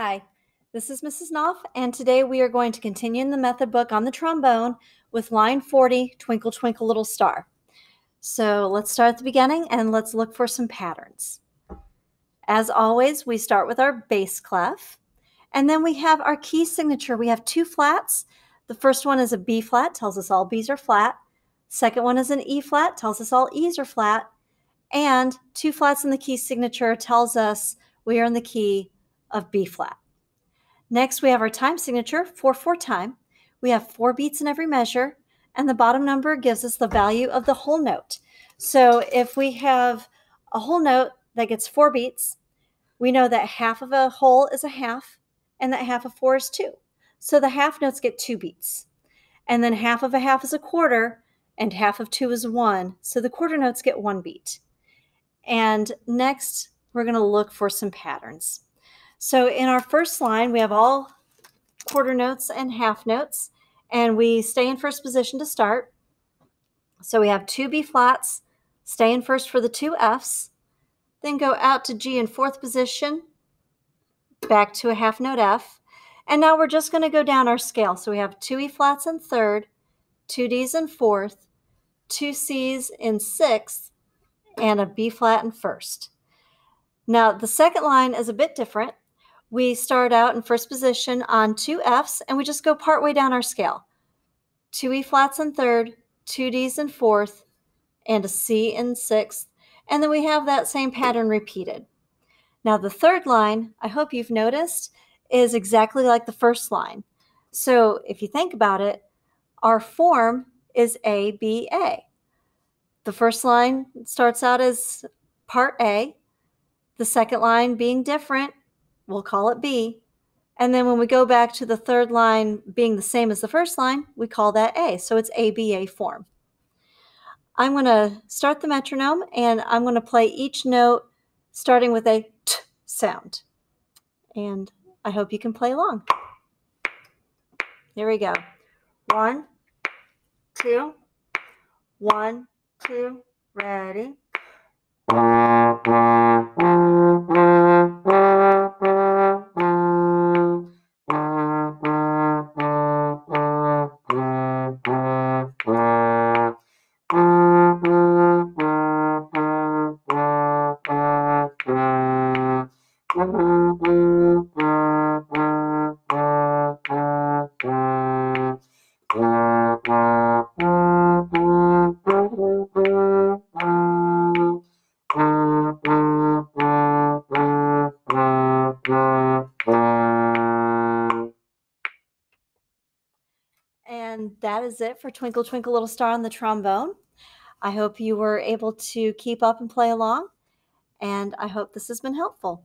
Hi, this is Mrs. Knauf, and today we are going to continue in the method book on the trombone with line 40, Twinkle Twinkle Little Star. So let's start at the beginning and let's look for some patterns. As always, we start with our bass clef, and then we have our key signature. We have two flats. The first one is a B flat, tells us all Bs are flat. Second one is an E flat, tells us all E's are flat. And two flats in the key signature tells us we are in the key of B flat. Next, we have our time signature, 4-4 time. We have four beats in every measure, and the bottom number gives us the value of the whole note. So if we have a whole note that gets four beats, we know that half of a whole is a half, and that half of four is two. So the half notes get two beats. And then half of a half is a quarter, and half of two is one. So the quarter notes get one beat. And next, we're going to look for some patterns. So in our first line, we have all quarter notes and half notes, and we stay in first position to start. So we have two B flats, stay in first for the two Fs, then go out to G in fourth position, back to a half note F. And now we're just going to go down our scale. So we have two E flats in third, two Ds in fourth, two Cs in sixth, and a B flat in first. Now the second line is a bit different we start out in first position on two Fs and we just go part way down our scale. Two E flats in third, two Ds in fourth, and a C in sixth. And then we have that same pattern repeated. Now the third line, I hope you've noticed, is exactly like the first line. So if you think about it, our form is A, B, A. The first line starts out as part A, the second line being different we'll call it B. And then when we go back to the third line being the same as the first line, we call that A. So it's ABA form. I'm going to start the metronome and I'm going to play each note starting with a T sound. And I hope you can play along. Here we go. One, two, one, two, ready. And that is it for Twinkle Twinkle Little Star on the trombone. I hope you were able to keep up and play along, and I hope this has been helpful.